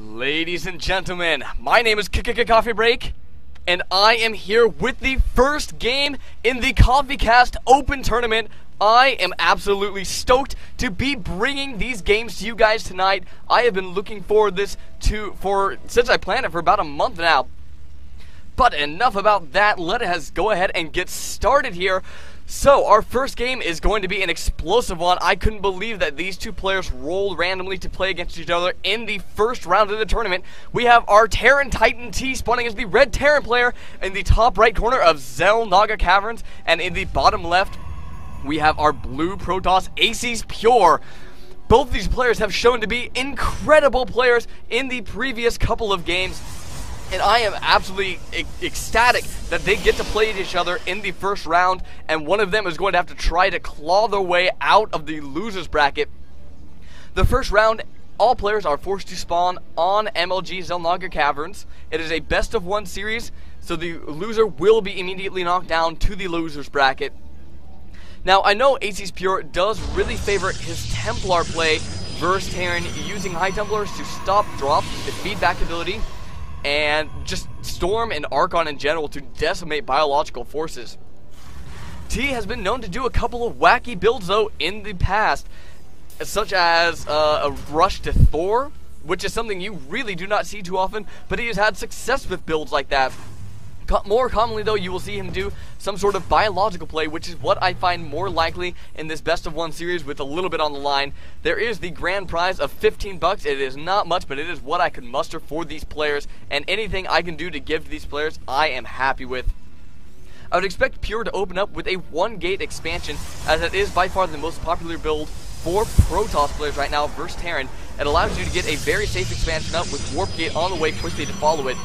Ladies and gentlemen, my name is Coffee Break, and I am here with the first game in the Coffee Cast Open Tournament. I am absolutely stoked to be bringing these games to you guys tonight. I have been looking forward this to for since I planned it for about a month now. But enough about that. Let us go ahead and get started here. So, our first game is going to be an explosive one. I couldn't believe that these two players rolled randomly to play against each other in the first round of the tournament. We have our Terran Titan T spawning as the red Terran player in the top right corner of Xel'Naga Caverns, and in the bottom left, we have our blue Protoss Aces Pure. Both these players have shown to be incredible players in the previous couple of games and I am absolutely ecstatic that they get to play each other in the first round, and one of them is going to have to try to claw their way out of the losers bracket. The first round, all players are forced to spawn on MLG Xel'Naga Caverns. It is a best of one series, so the loser will be immediately knocked down to the losers bracket. Now, I know AC's Pure does really favor his Templar play versus Terran using High Templars to stop drops, the feedback ability, and just Storm and Archon in general to decimate biological forces. T has been known to do a couple of wacky builds though in the past, such as uh, a rush to Thor, which is something you really do not see too often, but he has had success with builds like that. More commonly, though, you will see him do some sort of biological play, which is what I find more likely in this best of one series with a little bit on the line. There is the grand prize of 15 bucks. It is not much, but it is what I can muster for these players, and anything I can do to give to these players, I am happy with. I would expect Pure to open up with a one gate expansion, as it is by far the most popular build for Protoss players right now versus Terran. It allows you to get a very safe expansion up with Warp Gate on the way quickly to follow it,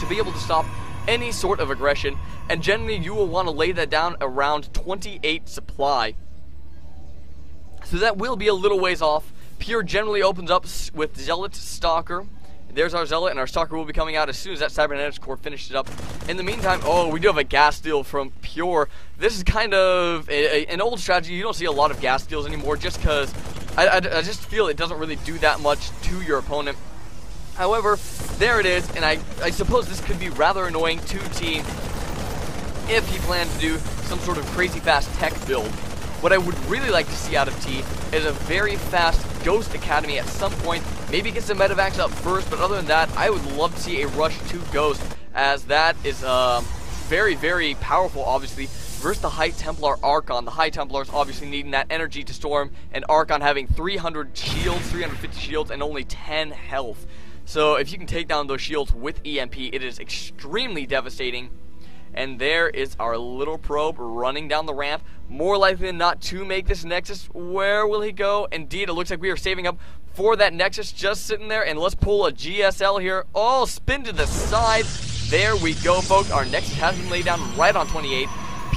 to be able to stop any sort of aggression, and generally you will want to lay that down around 28 supply. So that will be a little ways off. Pure generally opens up with Zealot Stalker. There's our Zealot, and our Stalker will be coming out as soon as that Cybernetics Core finishes up. In the meantime, oh, we do have a gas steal from Pure. This is kind of a, a, an old strategy. You don't see a lot of gas steals anymore just because I, I, I just feel it doesn't really do that much to your opponent. However, there it is, and I, I suppose this could be rather annoying to T if he plans to do some sort of crazy fast tech build. What I would really like to see out of T is a very fast Ghost Academy at some point. Maybe get some medevacs up first, but other than that, I would love to see a rush to Ghost, as that is uh, very, very powerful, obviously, versus the High Templar Archon. The High Templars obviously needing that energy to storm, and Archon having 300 shields, 350 shields, and only 10 health. So if you can take down those shields with EMP, it is extremely devastating. And there is our little probe running down the ramp. More likely than not to make this Nexus. Where will he go? Indeed, it looks like we are saving up for that Nexus just sitting there. And let's pull a GSL here. Oh, spin to the side. There we go, folks. Our Nexus has been laid down right on 28.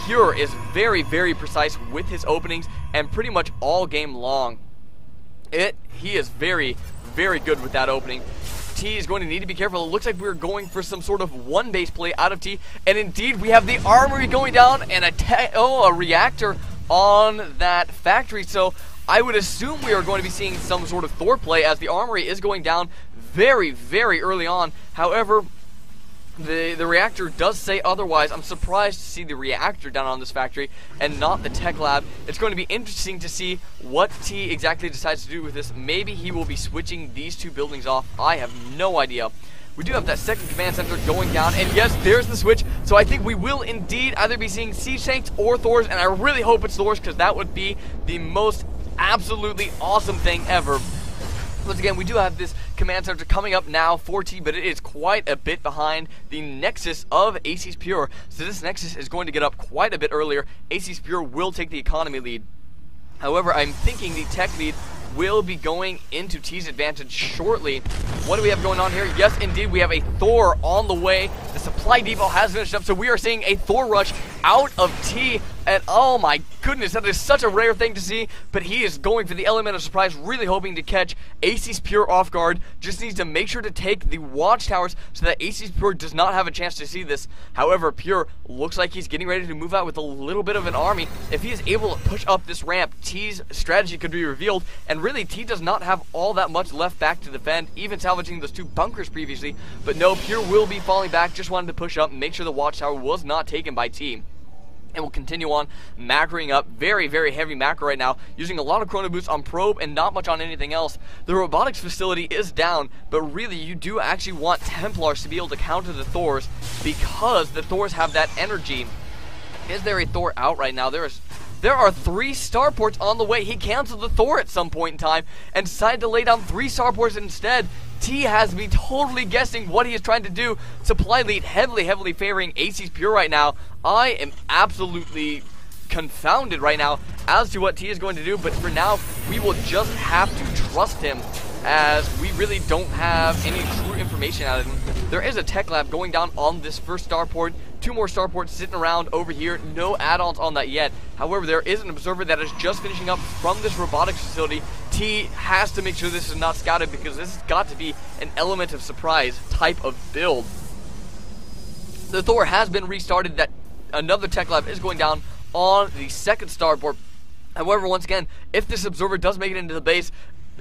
Pure is very, very precise with his openings and pretty much all game long. It he is very, very good with that opening. T is going to need to be careful. It looks like we're going for some sort of one base play out of T. And indeed, we have the armory going down and a, oh, a reactor on that factory. So I would assume we are going to be seeing some sort of Thor play as the armory is going down very, very early on. However, the, the reactor does say otherwise. I'm surprised to see the reactor down on this factory and not the tech lab. It's going to be interesting to see what T exactly decides to do with this. Maybe he will be switching these two buildings off. I have no idea. We do have that second command center going down, and yes, there's the switch. So I think we will indeed either be seeing Siege Tanks or Thors, and I really hope it's Thors because that would be the most absolutely awesome thing ever. Once again, we do have this command center coming up now, 4T, but it is quite a bit behind the Nexus of Aces Pure. So this Nexus is going to get up quite a bit earlier. Aces Pure will take the economy lead. However, I'm thinking the tech lead will be going into T's advantage shortly. What do we have going on here? Yes, indeed, we have a Thor on the way. The supply depot has finished up, so we are seeing a Thor rush out of T. And oh my goodness, that is such a rare thing to see. But he is going for the element of surprise, really hoping to catch Aces Pure off guard. Just needs to make sure to take the watchtowers so that Aces Pure does not have a chance to see this. However, Pure looks like he's getting ready to move out with a little bit of an army. If he is able to push up this ramp, T's strategy could be revealed. And really, T does not have all that much left back to defend, even salvaging those two bunkers previously. But no, Pure will be falling back. Just wanted to push up and make sure the watchtower was not taken by T and we'll continue on macroing up. Very very heavy macro right now using a lot of chrono boost on probe and not much on anything else. The robotics facility is down but really you do actually want templars to be able to counter the thors because the thors have that energy. Is there a thor out right now? There is there are three starports on the way. He canceled the Thor at some point in time and decided to lay down three starports instead. T has me totally guessing what he is trying to do. Supply lead heavily, heavily favoring AC's Pure right now. I am absolutely confounded right now as to what T is going to do, but for now, we will just have to trust him as we really don't have any true information out of him. There is a tech lab going down on this first starport. Two more starports sitting around over here. No add-ons on that yet. However, there is an observer that is just finishing up from this robotics facility. T has to make sure this is not scouted because this has got to be an element of surprise type of build. The Thor has been restarted. That another tech lab is going down on the second starport. However, once again, if this observer does make it into the base,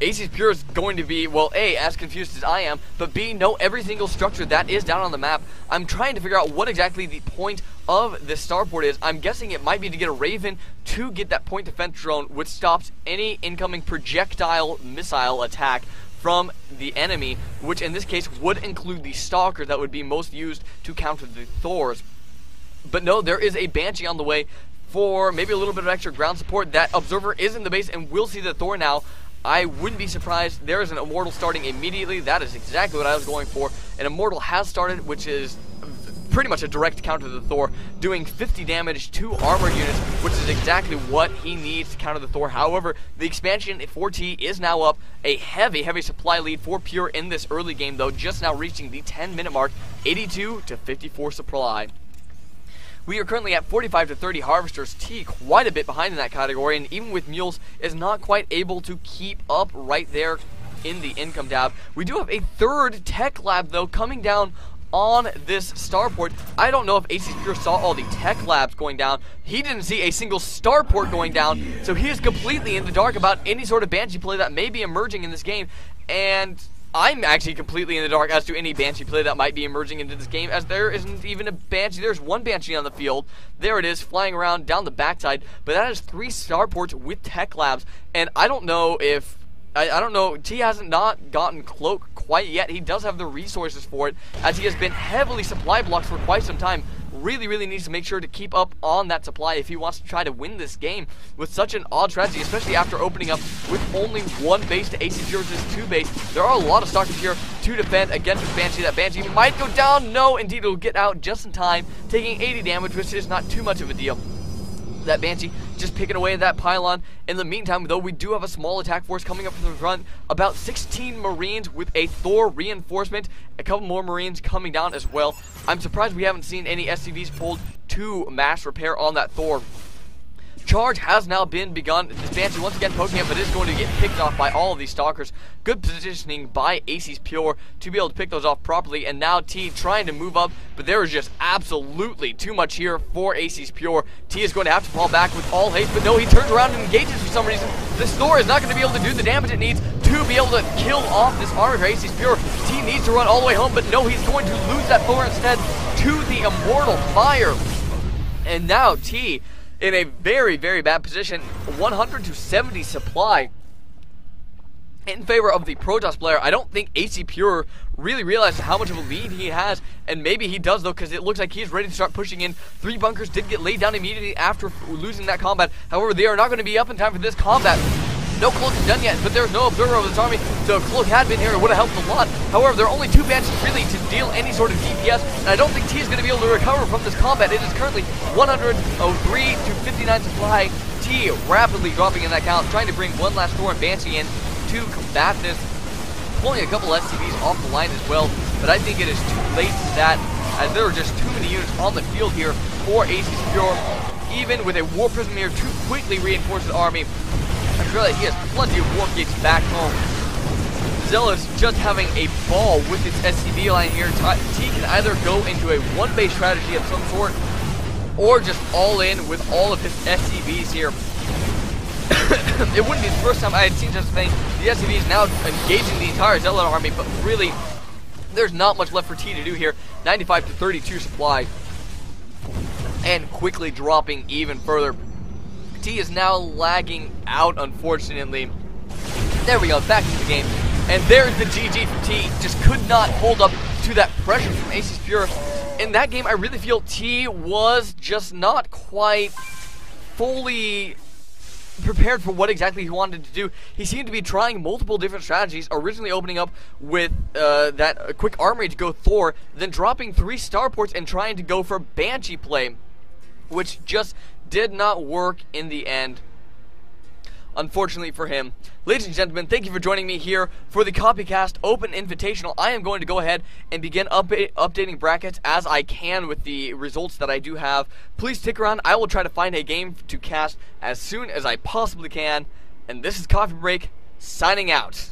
Aces Pure is going to be, well, A, as confused as I am, but B, know every single structure that is down on the map. I'm trying to figure out what exactly the point of this starport is. I'm guessing it might be to get a Raven to get that point defense drone, which stops any incoming projectile missile attack from the enemy, which in this case would include the Stalker that would be most used to counter the Thors. But no, there is a Banshee on the way for maybe a little bit of extra ground support. That Observer is in the base, and we'll see the Thor now. I wouldn't be surprised. There is an Immortal starting immediately. That is exactly what I was going for. An Immortal has started, which is pretty much a direct counter to the Thor, doing 50 damage to armor units, which is exactly what he needs to counter the Thor. However, the expansion 4T is now up a heavy, heavy supply lead for Pure in this early game, though, just now reaching the 10 minute mark, 82 to 54 supply. We are currently at 45 to 30 harvesters, T quite a bit behind in that category, and even with mules, is not quite able to keep up right there in the income tab. We do have a third tech lab though coming down on this starport. I don't know if AC Pure saw all the tech labs going down. He didn't see a single starport going down, so he is completely in the dark about any sort of Banshee play that may be emerging in this game. And I'm actually completely in the dark as to any Banshee play that might be emerging into this game, as there isn't even a Banshee. There's one Banshee on the field. There it is, flying around down the backside. But that is three starports with tech labs, and I don't know if I, I, don't know. T hasn't not gotten Cloak quite yet. He does have the resources for it, as he has been heavily supply blocked for quite some time really, really needs to make sure to keep up on that supply if he wants to try to win this game with such an odd strategy, especially after opening up with only one base to AC versus two base. There are a lot of stalkers here to defend against Banshee. That Banshee might go down. No, indeed, it'll get out just in time, taking 80 damage, which is not too much of a deal that Banshee just picking away at that pylon. In the meantime, though, we do have a small attack force coming up from the front. About 16 Marines with a Thor reinforcement. A couple more Marines coming down as well. I'm surprised we haven't seen any SCVs pulled to mass repair on that Thor charge has now been begun. This Banshee once again poking it, but is going to get picked off by all of these Stalkers. Good positioning by Aces Pure to be able to pick those off properly. And now T trying to move up, but there is just absolutely too much here for Aces Pure. T is going to have to fall back with all haste, but no, he turns around and engages for some reason. This Thor is not going to be able to do the damage it needs to be able to kill off this armor for Aces Pure. T needs to run all the way home, but no, he's going to lose that Thor instead to the Immortal Fire. And now T in a very, very bad position. 100 to 70 supply in favor of the Protoss player. I don't think AC Pure really realizes how much of a lead he has, and maybe he does though, because it looks like he's ready to start pushing in. Three bunkers did get laid down immediately after losing that combat. However, they are not going to be up in time for this combat. No cloak is done yet, but there's no observer of this army, so if cloak had been here, it would have helped a lot. However, there are only two banshees really to deal any sort of DPS, and I don't think T is going to be able to recover from this combat. It is currently 103 to 59 supply. T rapidly dropping in that count, trying to bring one last Thor and Banshee in to combat this. Pulling a couple SCVs off the line as well, but I think it is too late for that. as there are just too many units on the field here for AC's Pure. Even with a Warp Prism here to quickly reinforce the army, That he has plenty of Warp Gates back home. Zealots just having a ball with its SCV line here. T can either go into a one-base strategy of some sort, or just all in with all of his SCVs here. it wouldn't be the first time I had seen such a thing. The SCV is now engaging the entire Zealot army, but really, there's not much left for T to do here. 95 to 32 supply. And quickly dropping even further. T is now lagging out, unfortunately. There we go, back to the game. And there's the GG from T. Just could not hold up to that pressure from Aces Pure. In that game, I really feel T was just not quite fully prepared for what exactly he wanted to do. He seemed to be trying multiple different strategies, originally opening up with uh, that uh, quick armory to go Thor, then dropping three starports and trying to go for Banshee play, which just did not work in the end unfortunately for him. Ladies and gentlemen, thank you for joining me here for the Coffee Cast Open Invitational. I am going to go ahead and begin updating brackets as I can with the results that I do have. Please stick around. I will try to find a game to cast as soon as I possibly can. And this is Coffee Break, signing out.